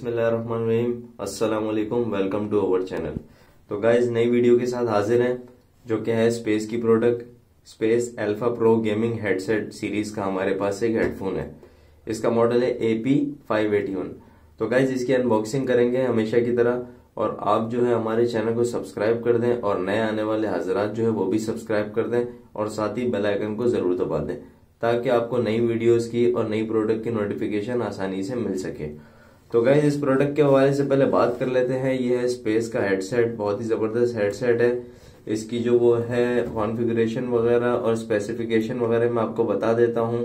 बिस्मिल्लाहिर्रहमानिर्रहीम। अस्सलाम वालेकुम वेलकम टू अवर चैनल। तो गाइज़ नई वीडियो के साथ हाजिर हैं, जो कि है स्पेस की product, space alpha pro gaming headset series का हमारे पास एक हेडफोन है। इसका मॉडल है A P five eighty one तो गाइज़ इसकी अनबॉक्सिंग करेंगे हमेशा की तरह, और आप जो है हमारे चैनल को सब्सक्राइब कर दें, और नए आने वाले हजरात जो है वो भी सब्सक्राइब कर दें, और साथ ही बेल आइकन को ज़रूर दबा दें, ताकि आपको नई वीडियोस की और नई प्रोडक्ट की नोटिफिकेशन आसानी से मिल सके। तो गाइज़ इस प्रोडक्ट के हवाले से पहले बात कर लेते हैं। ये है स्पेस का हेडसेट बहुत ही ज़बरदस्त हेडसेट है। इसकी जो वो है कॉन्फ़िगरेशन वगैरह और स्पेसिफिकेशन वगैरह मैं आपको बता देता हूँ।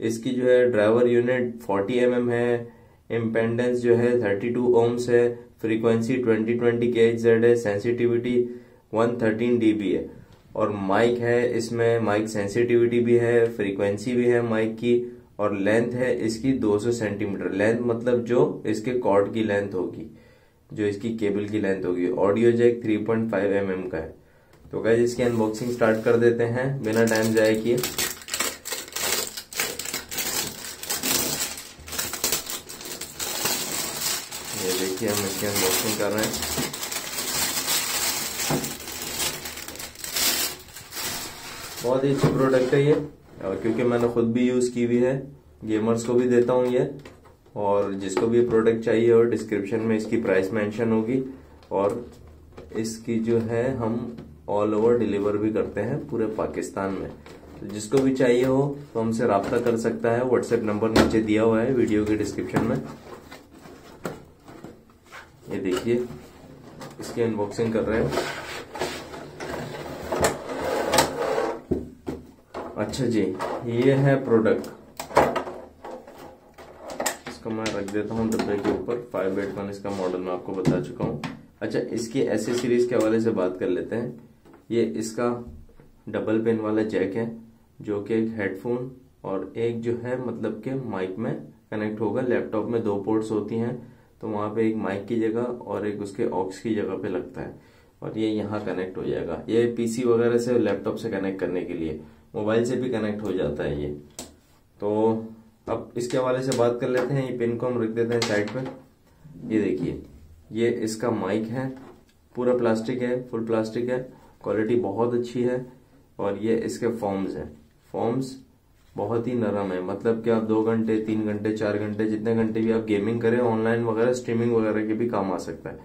इसकी जो है ड्राइवर यूनिट 40 एम mm है। इम्पेंडेंस जो है 32 ओम्स है। फ्रीक्वेंसी 2020 के एच जेड है सेंसिटिविटी 113 डीबी है। और माइक है, इसमें माइक सेंसिटिविटी भी है फ्रीक्वेंसी भी है माइक की। और लेंथ है इसकी 200 सेंटीमीटर। लेंथ मतलब जो इसके कॉर्ड की लेंथ होगी, जो इसकी केबल की लेंथ होगी। ऑडियो जैक 3.5 पॉइंट mm का है। तो गैस इसकी अनबॉक्सिंग स्टार्ट कर देते हैं। बिना टाइम जाए किए। ये देखिए हम इसकी अनबॉक्सिंग कर रहे हैं। बहुत ही अच्छी प्रोडक्ट है ये। क्योंकि मैंने खुद भी यूज़ की हुई है गेमर्स को भी देता हूँ ये, और जिसको भी प्रोडक्ट चाहिए और डिस्क्रिप्शन में इसकी प्राइस मेंशन होगी, और इसकी जो है हम ऑल ओवर डिलीवर भी करते हैं पूरे पाकिस्तान में। तो जिसको भी चाहिए हो तो हमसे रब्ता कर सकता है। व्हाट्सएप नंबर नीचे दिया हुआ है वीडियो के डिस्क्रिप्शन में। ये देखिए, इसकी अनबॉक्सिंग कर रहे हैं। अच्छा जी, ये है प्रोडक्ट इसको मैं रख देता हूँ डब्बे के ऊपर। फाइव एट वन इसका मॉडल मैं आपको बता चुका हूँ। अच्छा इसकी एसेसरीज के हवाले से बात कर लेते हैं। ये इसका डबल पेन वाला जैक है, जो कि एक हेडफोन और एक जो है मतलब के माइक में कनेक्ट होगा। लैपटॉप में दो पोर्ट्स होती हैं तो वहाँ पे एक माइक की जगह और एक उसके ऑक्स की जगह पे लगता है। और ये यहाँ कनेक्ट हो जाएगा। ये पीसी वगैरह से लैपटॉप से कनेक्ट करने के लिए। मोबाइल से भी कनेक्ट हो जाता है ये। तो अब इसके हवाले से बात कर लेते हैं, ये पिन को हम रख देते हैं साइड पे। ये देखिए, ये इसका माइक है, पूरा प्लास्टिक है, फुल प्लास्टिक है, क्वालिटी बहुत अच्छी है, और ये इसके फॉर्म्स हैं। फॉर्म्स बहुत ही नरम है मतलब कि आप दो घंटे, तीन घंटे, चार घंटे, जितने घंटे भी आप गेमिंग करें, ऑनलाइन वगैरह, स्ट्रीमिंग वगैरह के भी काम आ सकता है।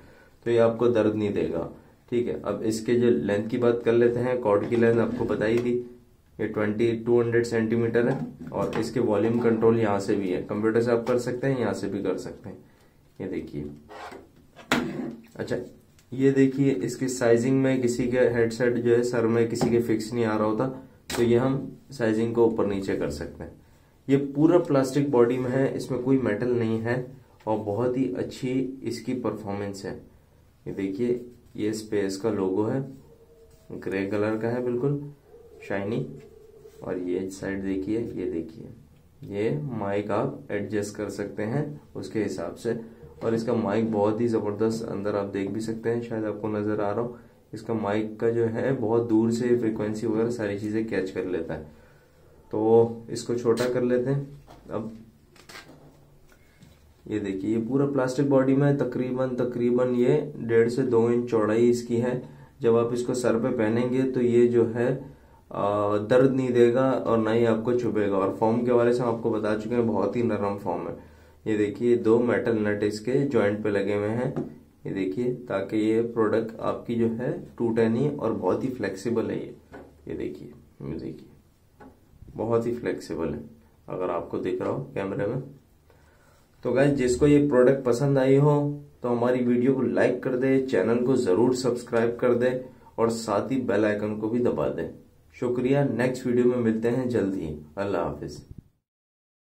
तो ये आपको दर्द नहीं देगा, ठीक है? अब इसके जो लेंथ की बात कर लेते हैं, कॉर्ड की लेंथ आपको बताई थी ये ट्वेंटी टू हंड्रेड सेंटीमीटर है और इसके वॉल्यूम कंट्रोल यहाँ से भी है। कंप्यूटर से आप कर सकते हैं, यहाँ से भी कर सकते हैं। ये देखिए। अच्छा ये देखिए, इसके साइजिंग में किसी के हेडसेट जो है, सर में किसी के फिक्स नहीं आ रहा होता तो ये हम साइजिंग को ऊपर नीचे कर सकते हैं। ये पूरा प्लास्टिक बॉडी में है, इसमें कोई मेटल नहीं है और बहुत ही अच्छी इसकी परफॉर्मेंस है। ये देखिए, ये स्पेस का लोगो है ग्रे कलर का है, बिल्कुल। शाइनी और ये साइड देखिए, ये देखिए। ये माइक आप एडजस्ट कर सकते हैं उसके हिसाब से। और इसका माइक बहुत ही ज़बरदस्त अंदर आप देख भी सकते हैं, शायद आपको नज़र आ रहा हो। इसका माइक का जो है, बहुत दूर से फ्रिक्वेंसी वगैरह सारी चीज़ें कैच कर लेता है। तो इसको छोटा कर लेते हैं। अब ये देखिए, ये पूरा प्लास्टिक बॉडी में तकरीबन तकरीबन ये डेढ़ से दो इंच चौड़ाई इसकी है। जब आप इसको सर पे पहनेंगे तो ये जो है दर्द नहीं देगा और ना ही आपको चुभेगा और फॉर्म के बारे से हम आपको बता चुके हैं, बहुत ही नरम फॉर्म है। ये देखिए दो मेटल नट इसके जॉइंट पे लगे हुए हैं। ये देखिए, ताकि ये प्रोडक्ट आपकी जो है टूटे नहीं और बहुत ही फ्लेक्सिबल है ये। ये देखिए ये देखिए। बहुत ही फ्लेक्सिबल है, अगर आपको दिख रहा हो कैमरे में। तो गैस जिसको ये प्रोडक्ट पसंद आई हो तो हमारी वीडियो को लाइक कर दे चैनल को ज़रूर सब्सक्राइब कर दे और साथ ही बेल आइकन को भी दबा दे। शुक्रिया। नेक्स्ट वीडियो में मिलते हैं जल्द ही। अल्लाह हाफिज।